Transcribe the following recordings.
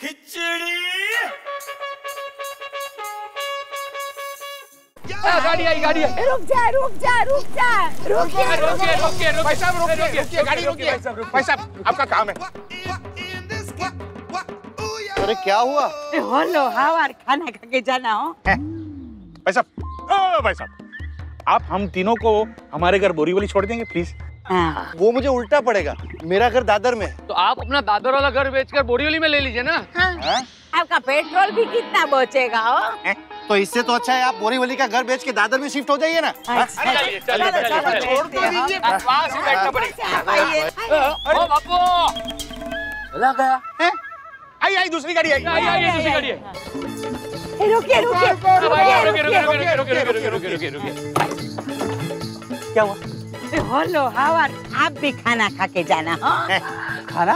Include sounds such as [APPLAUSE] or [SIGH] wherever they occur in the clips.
खिचड़ी। गाड़ी आई गाड़ी आई। रुक जा रुक जा रुक जा। रुक जा रुकिए रुकिए रुकिए भाई साहब रुकिए रुकिए, रुकिए गाड़ी रुकिए, रुकिए भाई साहब, रुकिए। भाई साहब आपका काम है। अरे क्या हुआ? हेलो हावर खाना खा के जाना हो। भाई साहब ओ भाई साहब आप हम तीनों को हमारे घर बोरी बोरीवली छोड़ देंगे प्लीज़ हाँ। वो मुझे उल्टा पड़ेगा। मेरा घर दादर में है। तो आप अपना दादर वाला घर बेचकर बोरीवली में ले लीजिए ना। हैं? आपका पेट्रोल भी कितना बचेगा हो? तो इससे तो अच्छा है आप बोरीवली का घर बेच के दादर में शिफ्ट हो जाइए ना। अच्छा, तो हैं? आई आई दूसरी गाड़ी आई। आई आई दूसरी गाड़ी। है ए, रुकिए रुकिए। अब आइए, रुकिए रुकिए रुकिए रुकिए रुकिए। रुकिए रुकिए रुकिए रुकिए रुकिए। क्या हुआ? हेलो हावर आप भी खाना खा के जाना हो खाना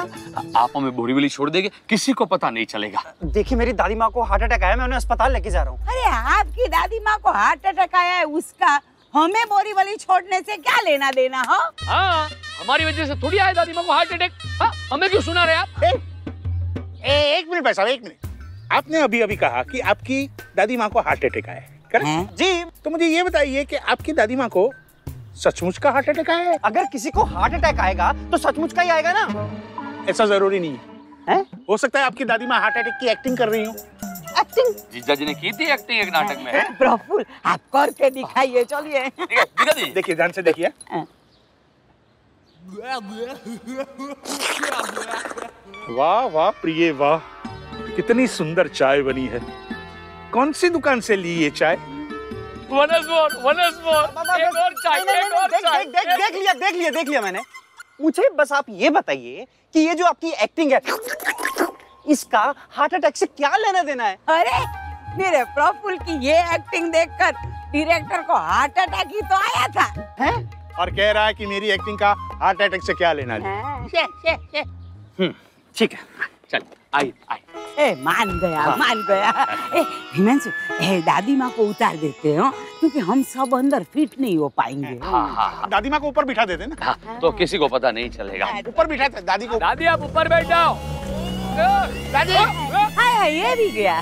आप हमें बोरीवली छोड़ देंगे किसी को पता नहीं चलेगा देखिए मेरी दादी माँ को हार्ट अटैक आया मैं उन्हें अस्पताल लेके जा रहा हूँ अरे आपकी दादी माँ को हार्ट अटैक आया है उसका हमें बोरीवली छोड़ने से क्या लेना देना हो हाँ हमारी वजह से थोड़ी आया दादी माँ को हार्ट अटैक हाँ हमें क्यों सुना रहे आप ए, एक मिनट भाई साहब एक मिनट आपने अभी अभी कहा कि आपकी दादी माँ को हार्ट अटैक आया है करेक्ट जी तो मुझे ये बताइए कि आपकी दादी माँ को सचमुच का हार्ट अटैक आया है? अगर किसी को हार्ट अटैक आएगा तो सचमुच का ही आएगा ना। ऐसा ज़रूरी नहीं है। हो? सकता है आपकी दादी माँ हार्ट अटैक की एक्टिंग कर रही हो। एक्टिंग जीजा जी ने की थी एक्टिंग एक नाटक में? प्रफुल आप करके दिखाइए चलिए। है देखिए ध्यान से देखिए। हाँ। वाह वाह प्रिय वाह। कितनी सुंदर चाय बनी है। कौन सी दुकान से ली ये चाय? वनस मोर वनस मोर एक और चाय एक और देख, चाय देख, देख, देख लिया देख लिया देख लिया मैंने। मुझे बस आप ये बताइए कि ये जो आपकी एक्टिंग है इसका हार्ट अटैक से क्या लेना देना है? अरे मेरे प्रफुल की ये एक्टिंग देखकर डायरेक्टर को हार्ट अटैक ही तो आया था। हैं? और कह रहा है कि मेरी एक्टिंग का हार्ट अटैक से क्या लेना देना हाँ, शे, शे, शे। ठीक है। चल आई आई ए मान गया मान गया ए हिमांशु ए दादी माँ को उतार देते हो क्योंकि हम सब अंदर फिट नहीं हो पाएँगे हाँ हाँ हाँ दादी माँ को ऊपर बिठा देते ना हाँ, तो किसी को पता नहीं चलेगा ऊपर बिठा दादी को दादी आप ऊपर बैठ जाओ दादी हाय हाय ये भी गया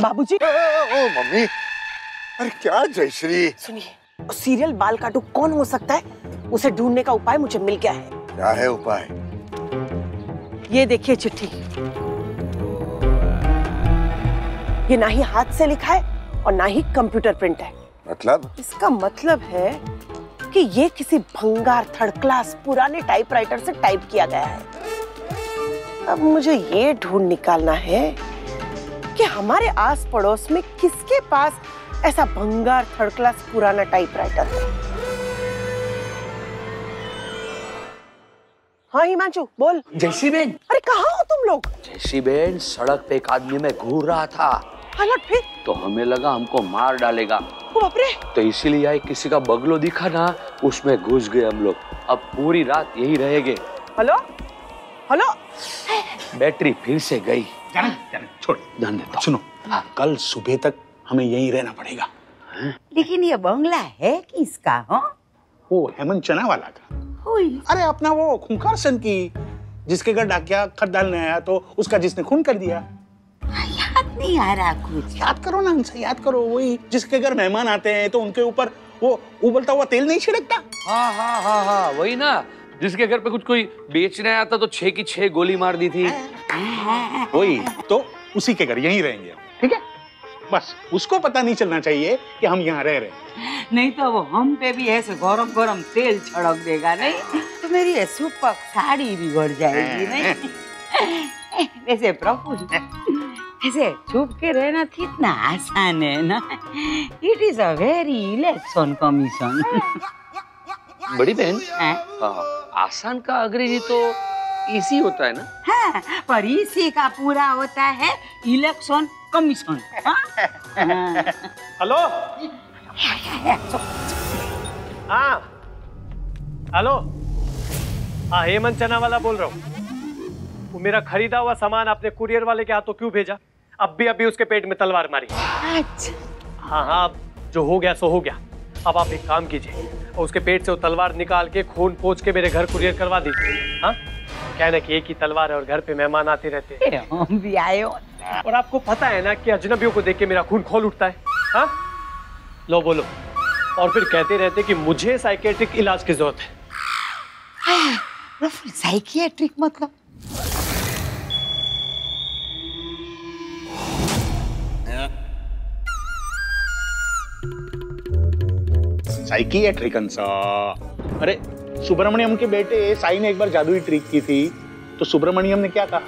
बाबूजी? ओ, ओ, ओ, मम्मी। अरे क्या जयश्री? सुनिए सीरियल बाल काटू कौन हो सकता है? उसे ढूँढने का उपाय मुझे मिल गया है। क्या है उपाय? ये देखिए चिट्ठी। ये ना ही हाथ से लिखा है और ना ही कंप्यूटर प्रिंट है। मतलब? इसका मतलब है कि ये किसी भंगार थर्ड क्लास पुराने टाइपराइटर से टाइप किया गया है। अब मुझे ये ढूंढ निकालना है कि हमारे आस पड़ोस में किसके पास ऐसा भंगार थर्ड क्लास पुराना टाइपराइटर है? हाँ हिमांशु बोल। जैसी बेन अरे कहा हो तुम लोग? जैसी बेन सड़क पे एक आदमी में घूर रहा था। हालत फिर? तो हमें लगा हमको मार डालेगा। तो इसीलिए आई किसी का बगलो दिखा ना उसमें घुस गए हम लोग। अब पूरी रात यही रहेंगे। हेलो? हेलो? बैटरी फिर से गई। जाना जाना। छोड़ ध्यान देता हूँ। सुनो कल सुबह तक हमें यहीं रहना पड़ेगा। लेकिन ये बंगला है किसका हो? वो हेमंत चना वाला का अरे अपना वो खूंखार सन की जिसके घर डाकिया खत डालने आया तो उसका जिसने खून कर दिया। याद नहीं आ रहा कुछ। याद करो ना हमसे याद करो वही जिसके घर मेहमान आते हैं तो उनके ऊपर वो उबलता हुआ तेल नहीं छिड़कता? हाँ हाँ हाँ हाँ वही ना। जिसके घर पे कुछ कोई बेचने आया था तो छह की छह गोली मार दी थी। वही तो उसी के घर यहीं रहेंगे हम, ठीक है? बस उसको पता नहीं चलना चाहिए कि हम यहाँ रह रहे हैं। नहीं तो वो हम पे भी ऐसे गरम गरम तेल छिड़क देगा नहीं? तो मेरी सुपक साड़ी बिगड़ जाएगी नहीं? वैसे प्रफुल ऐसे छुप के रहना कितना आसान है ना? It is a very election commission बड़ी बहन? हाँ, आसान का अंग्रेज़ी तो इसी होता है ना? हाँ, पर इसी का पूरा होता है इलेक्शन कमीशन हाँ? हाँ। हेलो? हाँ। हेलो? हाँ हेमंत चना वाला बोल रहा हूँ। वो मेरा खरीदा हुआ सामान आपने कुरियर वाले के हाथों क्यों भेजा? अब भी अभी उसके पेट में तलवार मारी। अच्छा। हाँ हाँ अब जो हो गया सो हो गया। अब आप एक काम कीजिए और उसके पेट से वो तलवार निकाल के खून पोच के मेरे घर कुरियर करवा दी। हाँ? कहना कि एक ही तलवार है और घर पे मेहमान आते रहते हम भी आए हो। और आपको पता है ना कि अजनबियों को देख के मेरा खून खोल उठता है। हा? लो बोलो। और फिर कहते रहते कि मुझे साइकेट्रिक इलाज की ज़रूरत है। साइकेट्रिक साइकियाट्रिक मतलब? साइकियाट्रिक सा अरे सुब्रमण्यम के बेटे साई ने एक बार जादुई ट्रिक की थी तो सुब्रमण्यम ने क्या कहा?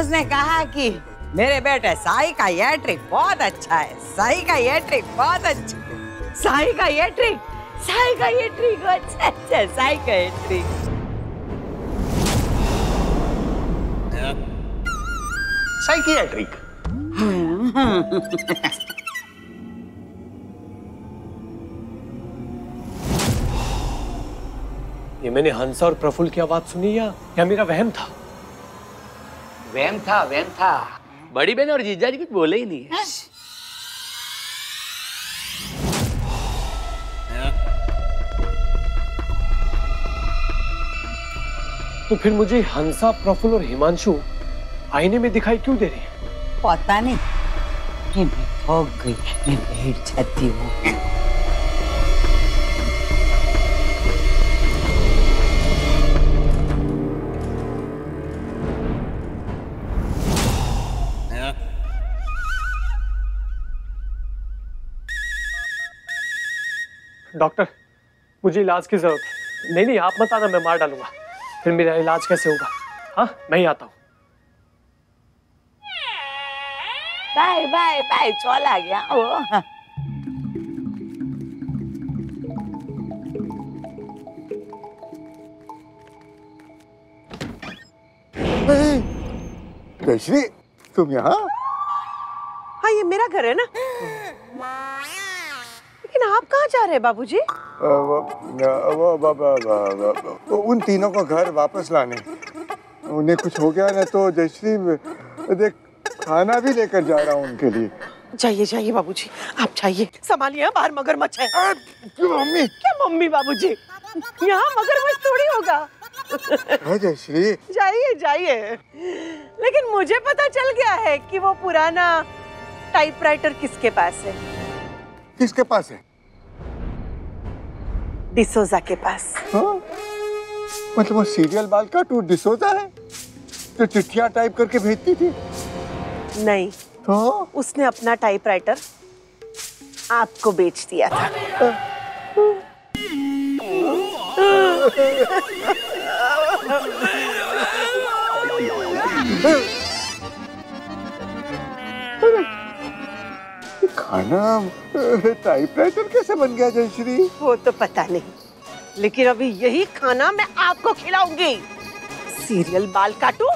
उसने कहा कि मेरे बेटे साई का ये ट्रिक बहुत अच्छा है साई का ये ट्रिक बहुत अच्छा है। साई का ये ट्रिक साई का ये ट्रिक अच्छा अच्छा साई का ये ट्रिक साइकियाट्रिक [LAUGHS] ये मैंने हंसा और प्रफुल्ल की आवाज़ सुनी या या मेरा वहम था? वहम था वहम था। बड़ी बहन और जीजा जी कुछ बोले ही नहीं है। तो फिर मुझे हंसा प्रफुल्ल और हिमांशु आईने में दिखाई क्यों दे रहे हैं? पता नहीं। कि मैं थक गई। मैं बैठ जाती हूँ। डॉक्टर मुझे इलाज की ज़रूरत है। नहीं नहीं आप मत आना मैं मार डालूँगा। फिर मेरा इलाज कैसे होगा? हाँ मैं ही आता हूँ। बाय बाय बाय चला गया ओ। जयश्री तुम यहाँ? हाँ ये मेरा घर है ना। लेकिन आप कहाँ जा रहे हैं बाबूजी? वो, वो, वो उन तीनों को घर वापस लाने। उन्हें कुछ हो गया ना तो जयश्री देख खाना भी लेकर जा रहा हूँ उनके लिए। जाइए जाइए बाबूजी आप जाइए। संभालिए हाँ, बाहर मगरमच्छ है। क्यों मम्मी? क्या मम्मी बाबूजी? यहाँ मगरमच्छ थोड़ी होगा। जयश्री। जाइए जाइए। लेकिन मुझे पता चल गया है कि वो पुराना टाइपराइटर किसके पास है? किसके पास है? डिसोजा के पास। हाँ? मतलब वो सीरियल बाल का टू डिसोजा है जो चिट्ठिया टाइप करके भेजती थी। नहीं। तो उसने अपना टाइपराइटर आपको बेच दिया था। खाना टाइपराइटर कैसे बन गया जयश्री? वो तो पता नहीं लेकिन अभी यही खाना मैं आपको खिलाऊँगी। सीरियल बाल काटू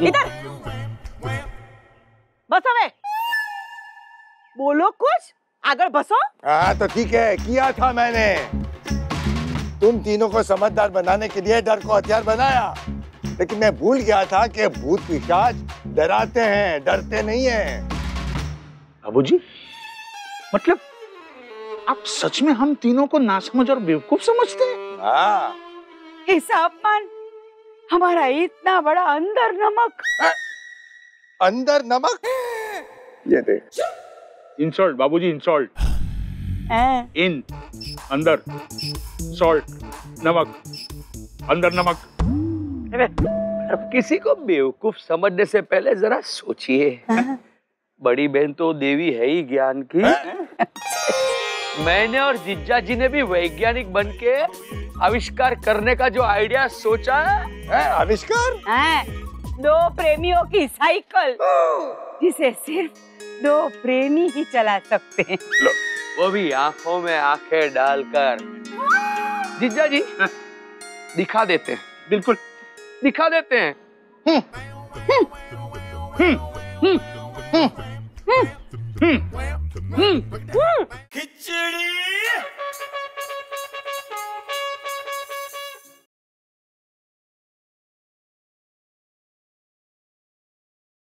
इधर। बस हमें बोलो कुछ आगे बसो। हाँ तो ठीक है किया था मैंने। तुम तीनों को समझदार बनाने के लिए डर को हथियार बनाया। लेकिन मैं भूल गया था कि भूत पिशाच डराते हैं डरते नहीं है हैं। बाबूजी मतलब आप सच में हम तीनों को नासमझ और बेवकूफ़ समझते हैं? हाँ। हिसाब मान हमारा इतना बड़ा अंदर नमक। आ? अंदर नमक? ये देख इंसल्ट बाबूजी इंसल्ट इन अंदर. सॉल्ट नमक. अंदर नमक. अब किसी को बेवकूफ़ समझने से पहले जरा सोचिए। बड़ी बहन तो देवी है ही ज्ञान की। मैंने और जिज्जा जी ने भी वैज्ञानिक बन के आविष्कार करने का जो आइडिया सोचा है? आविष्कार? हाँ, दो प्रेमियों की साइकिल। जिसे सिर्फ़ दो प्रेमी ही चला सकते हैं। वो भी आँखों में आँखें डालकर। जीजा जी हाँ। दिखा देते हैं। बिल्कुल। दिखा देते हैं। हम्म। हम्म। हम्म। खिचड़ी।